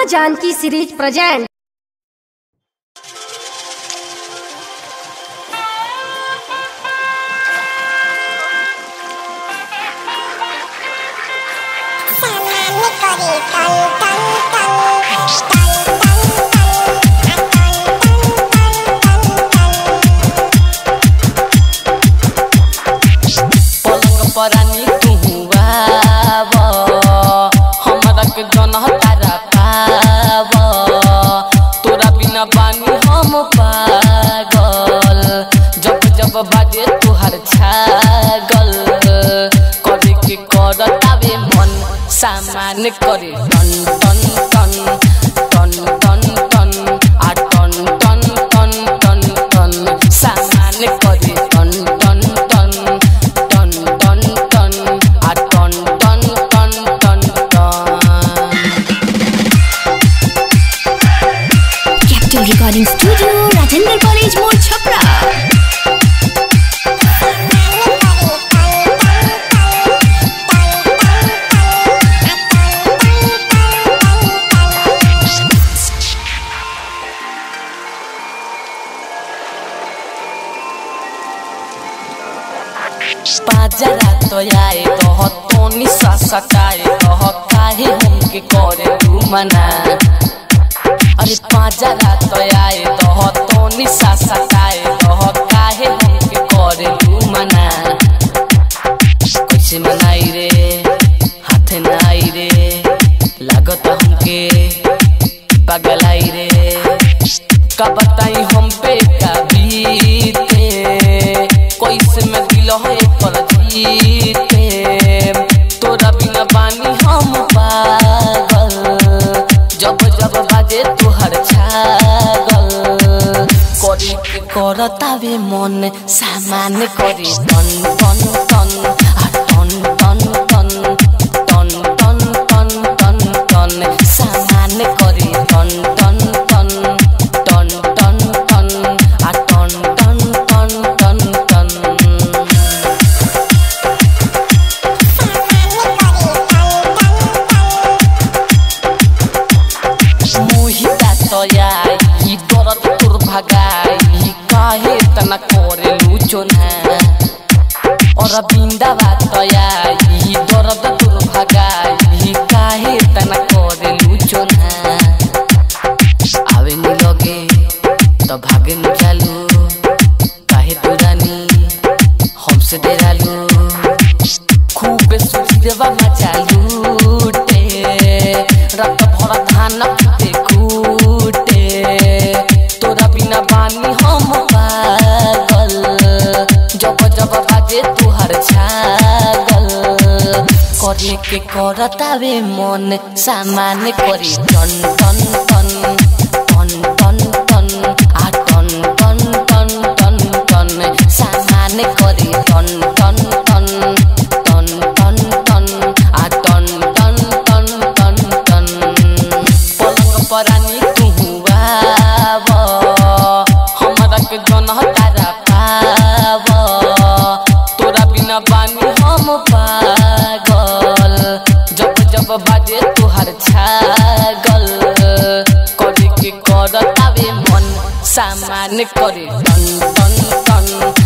माँ Janaki series present. परानी पागल जब जब बाजे तुहार छागल। करे के कर तावे मन सामान करे ton capital recording studio Rajendra college मोड़ छपरा बाजारा तो रह तोनी सा रह काहे हमके करे तू मना अरे बाजारा तो आए रह तोनी सा सटाए रह काहे हमके करे तू मना कैसे मनाई रे हाथ न आई रे लागत हमके पगलाई रे का बताई हम पे का बीते कैसे में दिल है करता भी मन सामान करी तन तन तन काहे तना करे लूचो ना और बिंदा बात तयाई ही दरद तुर भगाई काहे तना करे लूचो ना आवे नी लगे तो भागे नी चालू काहे तू रानी हमसे डेरालू खूब सुखदेवा मचा लूटे रात भर धान करे के करतावे मन सामान करी टन टन टन टन टन टन आ टन टन टन टन टन सामान करी टन टन टन टन टन टन आ टन टन टन टन टन पलंग परानी तुहुआव हमरा के जन तारा तोरा बानी छागल करी के कर मन सामान करे टन टन टन